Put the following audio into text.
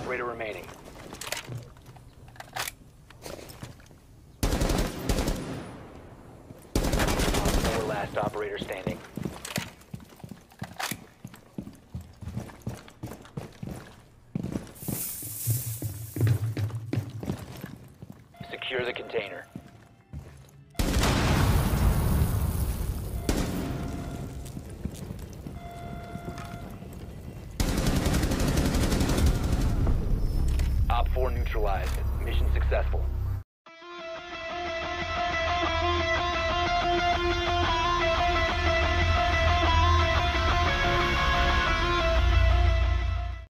operator remaining. Four last operator standing. Secure the container. 4 neutralized. Mission successful.